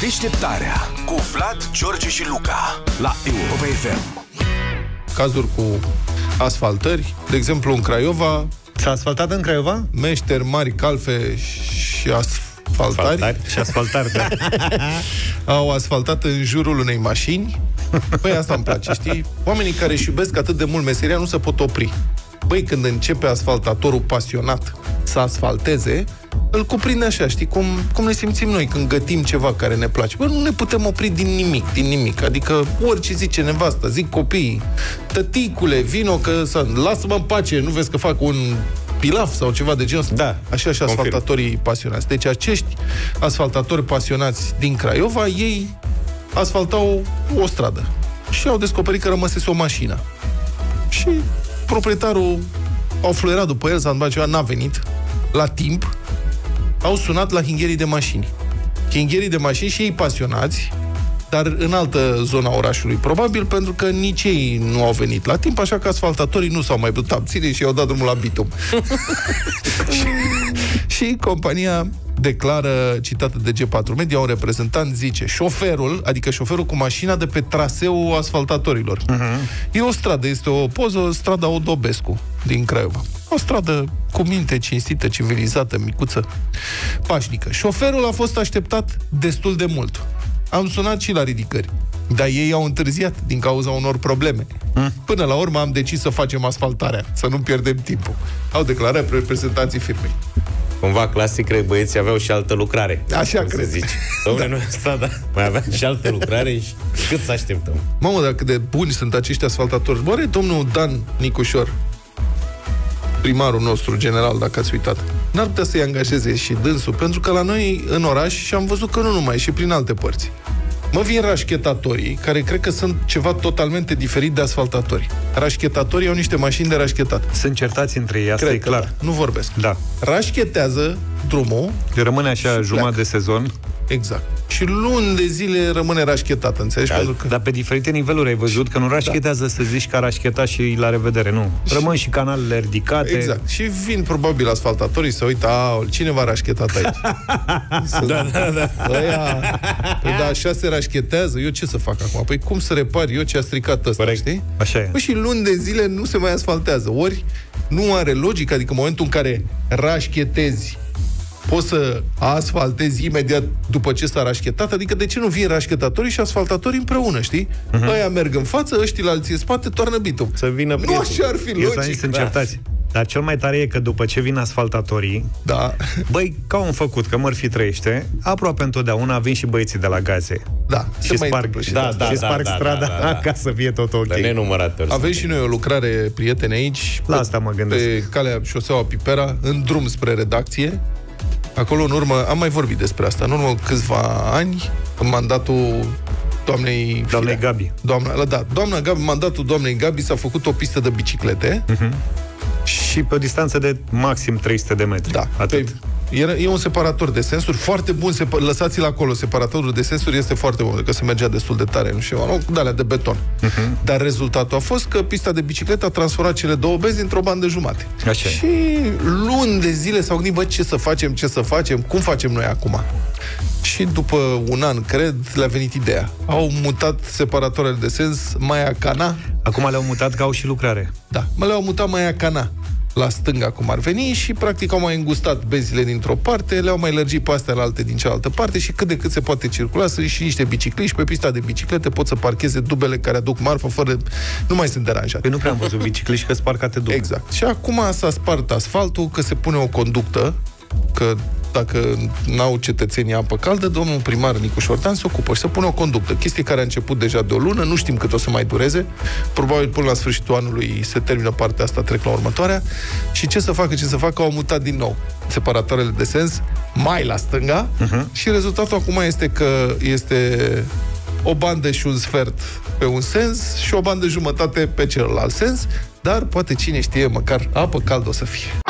Deșteptarea cu Vlad, George și Luca la Europa FM. Cazuri cu asfaltări, de exemplu în Craiova, S-a asfaltat în Craiova? meșteri mari, calfe și asfaltari Și asfaltari, da. au asfaltat în jurul unei mașini. Păi asta îmi place, știi? Oamenii care își iubesc atât de mult meseria nu se pot opri. Băi, când începe asfaltatorul pasionat să asfalteze, îl cuprinde așa, știi, cum, cum ne simțim noi când gătim ceva care ne place. Bă, nu ne putem opri din nimic, din nimic. Adică orice zice nevasta, zic copiii, tăticule, vino că să lasă-mă în pace, nu vezi că fac un pilaf sau ceva de genul ăsta. Da, Așa și confirm. asfaltatorii pasionați. Deci acești asfaltatori pasionați din Craiova, ei asfaltau o stradă și au descoperit că rămăsese o mașină. Și proprietarul au fluierat după el, s-a întâmplat ceva, n-a venit la timp, au sunat la hingherii de mașini. Hingherii de mașini și ei pasionați, dar în altă zona orașului, probabil, pentru că nici ei nu au venit la timp, așa că asfaltatorii nu s-au mai putut abține și i-au dat drumul la bitum. și, și compania declară, citată de G4 Media, un reprezentant zice, șoferul, adică șoferul cu mașina de pe traseul asfaltatorilor. Uh-huh. E o stradă, este o poză, strada Odobescu din Craiova. O stradă cu minte, cinstită, civilizată, micuță, pașnică. Șoferul a fost așteptat destul de mult. Am sunat și la ridicări. Dar ei au întârziat din cauza unor probleme. Până la urmă am decis să facem asfaltarea, să nu pierdem timpul. Au declarat reprezentanții firmei. Cumva clasic, cred, băieții aveau și altă lucrare. Așa cum cred. Se zice. Dom'le, noi asta, da, mai aveam și altă lucrare și cât să așteptăm? Mamă, dar cât de buni sunt acești asfaltatori. Oare domnul Dan Nicușor, primarul nostru general, dacă ați uitat, n-ar putea să-i angajeze și dânsul, pentru că la noi în oraș și am văzut că nu numai, și prin alte părți. Mă vin rașchetatorii, care cred că sunt ceva totalmente diferit de asfaltatori. Rașchetatorii au niște mașini de rașchetat. Sunt certați între ei, asta Cred e că clar. Da. Nu vorbesc. Da. Rașchetează drumul, Rămâne așa Și jumătate pleacă. de sezon, exact. Și luni de zile rămâne rașchetat, înțelegi? Pentru că... dar pe diferite niveluri ai văzut că nu rașchetează să zici că a rașchetat și la revedere, nu. Rămân și canalele ridicate. Exact. Și vin probabil asfaltatorii să uită, a, cine v-a rașchetat aici? să... Da, da, da. Aia... Păi da, așa se rașchetează, eu ce să fac acum? Păi cum să repar eu ce a stricat ăsta, Corect. știi? Așa e. Păi și luni de zile nu se mai asfaltează. Ori nu are logică, adică în momentul în care rașchetezi poți să asfaltezi imediat după ce s-a rașchetat, adică de ce nu vin rașchetatorii și asfaltatorii împreună, știi? Uh-huh. Ăia merg în față, ăștia la alții în spate, toarnă bitum. Să vină Nu prietenul. așa ar fi Eu să logic. sunt certați. Dar cel mai tare e că după ce vin asfaltatorii, Da, băi, ca un făcut, că Murphy trăiește, aproape întotdeauna vin și băieții de la gaze. da. Și se mai sparg, întâmplă și Da, asta. da, și sparg da, strada da, da. ca să fie tot ok. De nenumărate ori. Avem și noi o lucrare, prieteni, aici. La pe- asta mă gândesc. Pe calea șoseaua Pipera, în drum spre redacție. Acolo, în urmă, am mai vorbit despre asta, în urmă câțiva ani, în mandatul doamnei... Doamnei Firea. Gabi. Doamna, da, doamna Gabi, mandatul doamnei Gabi s-a făcut o pistă de biciclete. Mhm. Și pe o distanță de maxim 300 de metri. Da, Atât. Pe, era, e un separator de sensuri foarte bun, sepa, lăsați-l acolo, separatorul de sensuri este foarte bun, că se mergea destul de tare, nu știu, nu, de alea de beton. Uh-huh. Dar rezultatul a fost că pista de bicicletă a transformat cele două benzi într-o bandă jumate. Așa e. Și luni de zile s-au gândit, bă, ce să facem, ce să facem, cum facem noi acum? Și după un an, cred, le-a venit ideea. Au mutat separatoarele de sens Maia Cana, Acum le-au mutat că au și lucrare. da, mă le-au mutat Maia Cana la stânga cum ar veni și practic au mai îngustat benzile dintr-o parte, le-au mai lărgit pe astea la alte din cealaltă parte și cât de cât se poate circula, sunt și niște bicicliști pe pista de biciclete, pot să parcheze dubele care aduc marfă fără... Nu mai sunt deranjate. Păi nu prea am văzut bicicliști că sparcate dublu. Exact. Și acum s-a spart asfaltul, că se pune o conductă, că dacă n-au cetățenii apă caldă, domnul primar Nicuș Șordan se ocupă și să pune o conductă. Chestie care a început deja de o lună, nu știm cât o să mai dureze. Probabil până la sfârșitul anului se termină partea asta, trec la următoarea. Și ce să facă, ce să facă, au mutat din nou separatoarele de sens mai la stânga uh-huh. și rezultatul acum este că este o bandă și un sfert pe un sens și o bandă jumătate pe celălalt sens, dar poate cine știe, măcar apă caldă o să fie.